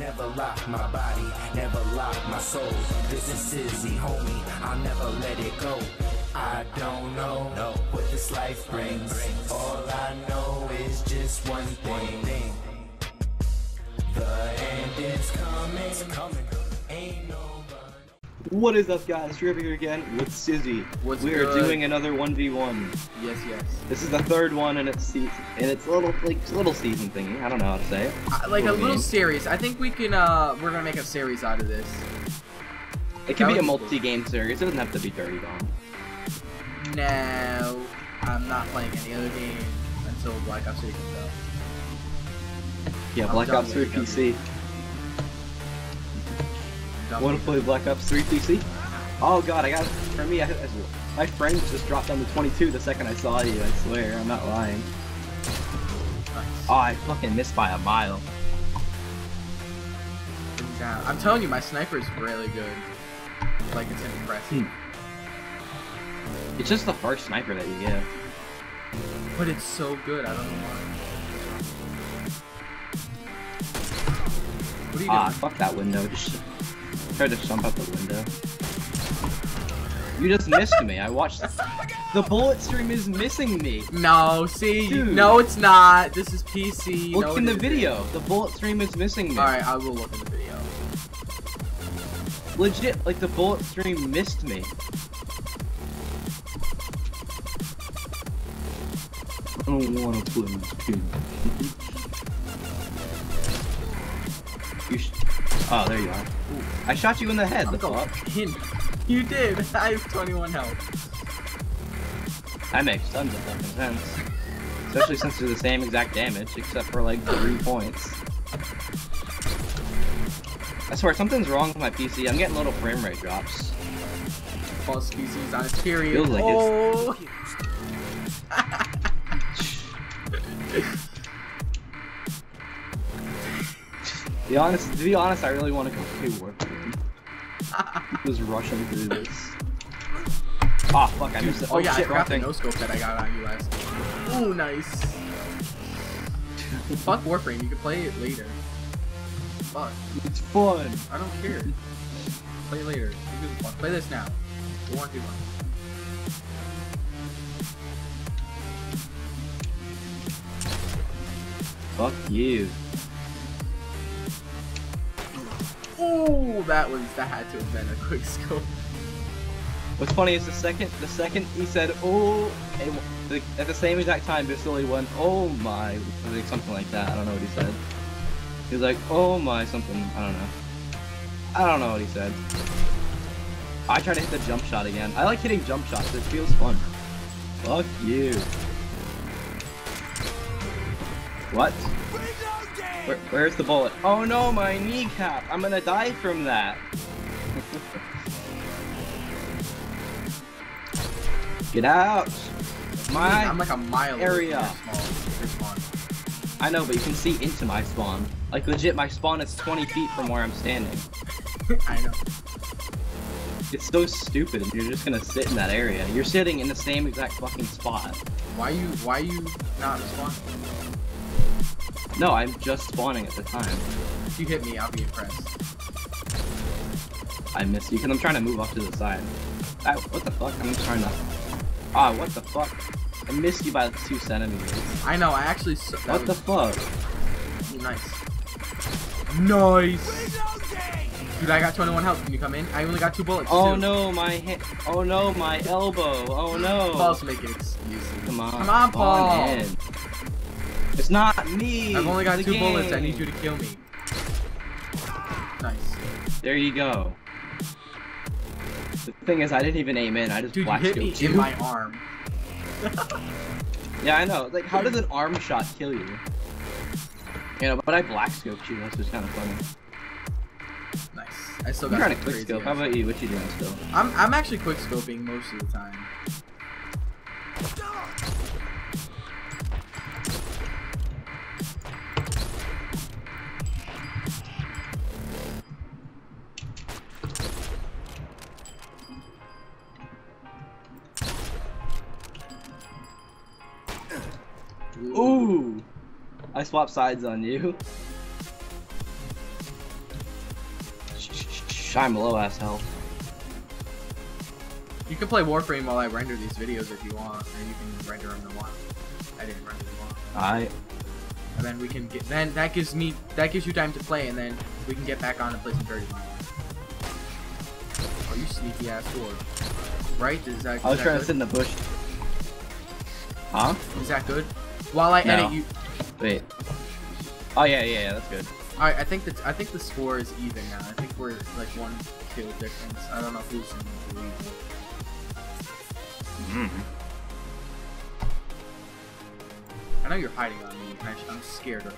Never lock my body, never lock my soul. This is Sizzy, homie, I'll never let it go. I don't know no. what this life brings. All I know is just one thing. The end is coming. It's coming. Ain't no What is up guys, Trevor here again with Sizzy. What's we are doing another 1v1. Yes, yes. This is the third one and it's season and it's a little like a little season thingy. I don't know how to say it. Uh, like a Little game. series. I think we can. uh We're gonna make a series out of this. It can That be a would be cool. multi-game series. It doesn't have to be Dirty Bomb. No, I'm not playing any other game until Black Ops 3 comes out. Yeah, I'm Black Ops 3 with it. PC. Want to play Black Ops 3 PC? Oh god, I got for me. I, I, my friend just dropped down to 22 the second I saw you. I swear, I'm not lying. Nice. Oh, I fucking missed by a mile. I'm telling you, my sniper is really good. Like it's impressive, Hmm. It's just the first sniper that you get. but it's so good. I don't know why. What are you Ah, doing? fuck that window. Just try to jump out the window. You just missed me. I watched. The bullet stream is missing me. No, see, Dude. no, it's not. This is PC. Look no, in the isn't. video. The bullet stream is missing me. All right, I will look in the video. Legit, like the bullet stream missed me. I don't want to play this game. you sh oh, there you are. I shot you in the head. I'm The fuck? You did. I have 21 health. That makes tons of fucking sense. Especially since they're the same exact damage, except for like three points. I swear, something's wrong with my PC. I'm getting little frame rate drops. False species on its period. Feels like oh, To be honest, to be honest, I really want to go play Warframe. Just rushing through this. Ah, fuck, I missed it. oh yeah, I shit, forgot the no scope that I got on you last. Ooh, nice. Fuck Warframe. You can play it later. Fuck. It's fun. I don't care. Play later. Who gives a fuck? Play this now. One, two, one. Fuck you. Ooh, that was that had to have been a quick scope. What's funny is the second, the second he said, "Oh," at the same exact time, Vassili went, "Oh my," like something like that. I don't know what he said. He was like, "Oh my," something. I don't know. I don't know what he said. I try to hit the jump shot again. I like hitting jump shots. It feels fun. Fuck you. What? Where, where's the bullet? Oh no, my kneecap! I'm gonna die from that. Get out! My I'm like a mile away area. from your small- your spawn. I know, but you can see into my spawn. Like legit, my spawn is 20 feet from where I'm standing. I know. It's so stupid, you're just gonna sit in that area. You're sitting in the same exact fucking spot. Why you why you not responding? No, I'm just spawning at the time. If you hit me, I'll be impressed. I miss you because I'm trying to move off to the side. Ah, what the fuck? I'm trying to. Ah, what the fuck? I missed you by like two centimeters. I know. I actually. What the fuck? nice. Nice. Dude, I got 21 health. Can you come in? I only got two bullets. Oh too. no, my hand. Oh no, my elbow. Oh no. Paul's making excuses. Come on. Come on, Paul. In. It's not me. I've only got it's two the bullets. I need you to kill me. Nice. There you go. The thing is, I didn't even aim in. I just Dude, you black hit me in my arm. Yeah, I know. Like, how does an arm shot kill you? You know, but I black scoped you. That's just kind of funny. Nice. I still I'm got trying to some quick scope. How about you? What you doing still? I'm I'm actually quick scoping most of the time. Ooh! I swapped sides on you. Shine below ass health. You can play Warframe while I render these videos if you want, and you can render them in one. I didn't render them all. Alright. And then we can get. Then that gives me. That gives you time to play, and then we can get back on and play some dirty. Oh, you sneaky ass whore. Right? Is that? I was trying that to sit in the bush. Huh? Is that good? While I No. edit you. Wait. Oh yeah, yeah, yeah, that's good. Alright, I think that I think the score is even now. I think we're like one kill difference. I don't know who's in the lead. Mm. I know you're hiding on me. I, I'm scared of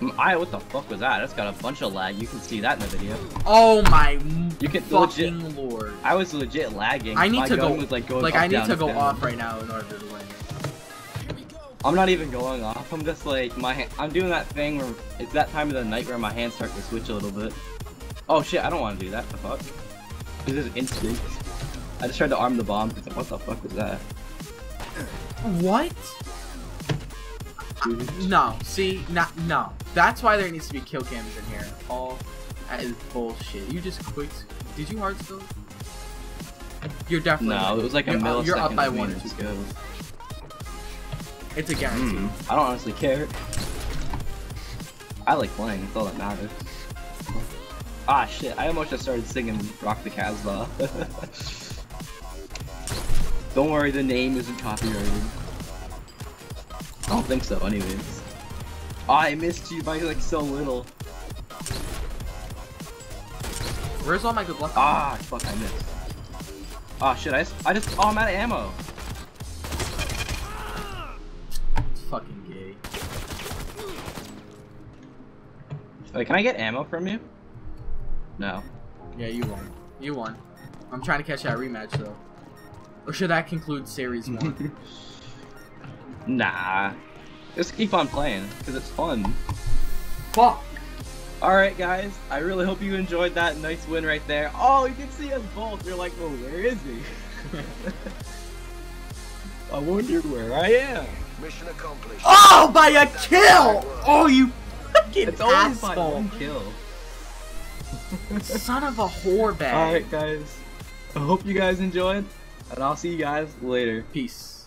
you. Mm, I what the fuck was that? That's got a bunch of lag. You can see that in the video. Oh my You can fucking lord! I was legit lagging. I need to gun go. Was, like going like up, I need down, to go down. off right now in order to win. I'm not even going off. I'm just like my. I'm doing that thing where it's that time of the night where my hands start to switch a little bit. Oh shit! I don't want to do that. The fuck? This is instinct. I just tried to arm the bomb. What the fuck was that? What? No. See, not no. That's why there needs to be kill cams in here. All that is bullshit. You just quick. Did you hard still? You're definitely. No, it was like a you're, millisecond. up- You're up by one or two. go. It's a guarantee. Hmm. I don't honestly care. I like playing. That's all that matters. Ah shit! I almost just started singing "Rock the Casbah." don't worry, the name isn't copyrighted. I don't think so, anyways. Oh, I missed you by like so little. Where's all my good luck? Ah, fuck, I missed. Ah shit! I just, I just, oh, I'm out of ammo. Fucking gay. Wait, can I get ammo from you? No. Yeah, you won. You won. I'm trying to catch that rematch though. Or should that conclude series one? Nah. Just keep on playing, because it's fun. Fuck. Alright guys, I really hope you enjoyed that nice win right there. Oh, you can see us both. You're like, well, where is he? I wonder where I am. Mission accomplished. Oh, by a kill! Oh, you fucking It's always by asshole! one kill. Son of a whore bag. Alright guys, I hope you guys enjoyed, and I'll see you guys later. Peace.